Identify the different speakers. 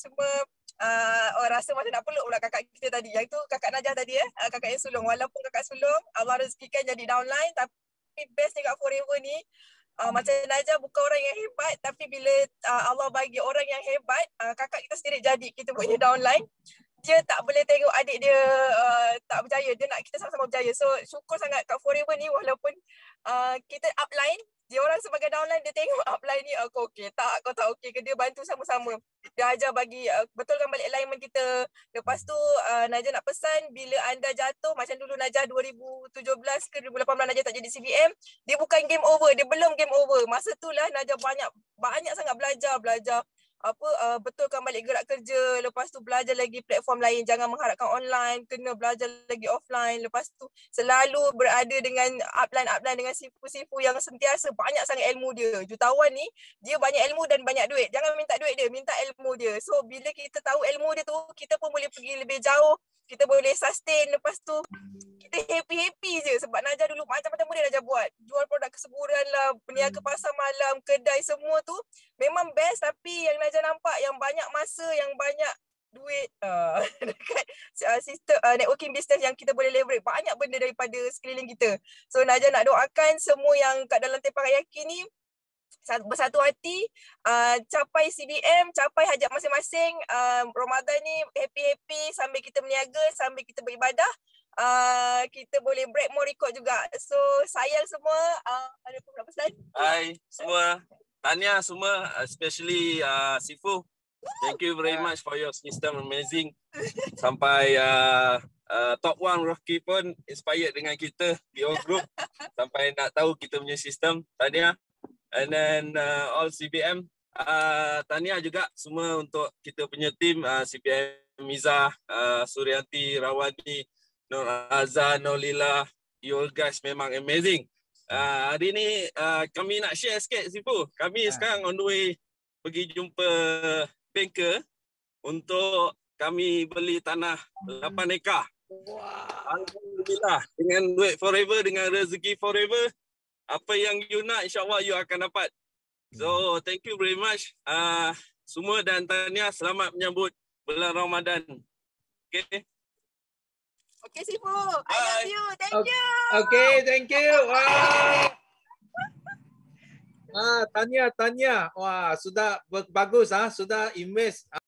Speaker 1: cuma uh, oh, rasa macam nak peluk pula kakak kita tadi. Yang tu kakak Najah tadi eh, uh, kakak yang sulung. Walaupun kakak sulung, Allah rezekikan jadi downline tapi best ni kat Forever ni uh, macam Najah bukan orang yang hebat tapi bila uh, Allah bagi orang yang hebat, uh, kakak kita sendiri jadi kita punya downline dia tak boleh tengok adik dia uh, tak berjaya dia nak kita sama-sama berjaya so syukur sangat kat Forever ni walaupun uh, kita upline dia orang sebagai downline dia tengok upline ni aku okey tak kau tak okey ke dia bantu sama-sama. Dia ajar bagi uh, betulkan balik alignment kita. Lepas tu uh, Najah nak pesan bila anda jatuh macam dulu Najah 2017 ke 2018 Najah tak jadi CBM dia bukan game over dia belum game over. Masa tu lah Najah banyak banyak sangat belajar belajar apa uh, betulkan balik gerak kerja lepas tu belajar lagi platform lain jangan mengharapkan online kena belajar lagi offline. Lepas tu selalu berada dengan upline upline dengan sifu-sifu yang sentiasa banyak sangat ilmu dia. Jutawan ni dia banyak ilmu dan banyak duit. Jangan minta duit dia minta ilmu dia. So bila kita tahu ilmu dia tu kita pun boleh pergi lebih jauh. Kita boleh sustain. Lepas tu kita happy-happy je. Sebab Najah dulu macam-macam boleh Najah buat. Jual produk keseburan lah berniaga hmm. pasar malam kedai semua tu memang best. Tapi yang Najah nampak yang banyak masa yang banyak duit uh, dekat uh, sistem uh, networking business yang kita boleh leverage banyak benda daripada sekeliling kita. So Najah nak doakan semua yang kat dalam tempat yakin ni bersatu hati uh, capai CBM capai hajat masing-masing uh, Ramadan ni happy-happy sambil kita berniaga sambil kita beribadah uh, kita boleh break more record juga. So sayang semua. Uh, ada pesan?
Speaker 2: Hai semua. Tanya semua especially uh, Sifu. Thank you very much for your system amazing. Sampai uh, uh, top one Rocky pun inspired dengan kita di group. Sampai nak tahu kita punya sistem tanya and then uh, all CBM uh, Tania juga semua untuk kita punya team. Uh, CBM Miza, uh, Suryanti, Rawani, Nur Azza, Nolila, you all guys memang amazing. Uh, hari ni uh, kami nak share sikit Sifu. Kami ha. sekarang on the way pergi jumpa banker untuk kami beli tanah 8 ekar. Wow. Alhamdulillah dengan duit forever dengan rezeki forever apa yang you nak insyaallah you akan dapat so thank you very much uh, semua dan tanya selamat menyambut bulan Ramadan okay
Speaker 1: Okay, Sifu. I love you. Thank okay. you.
Speaker 3: Okay, thank you. Wow. Ah, tanya, tanya. Wah, sudah bagus ah, sudah invest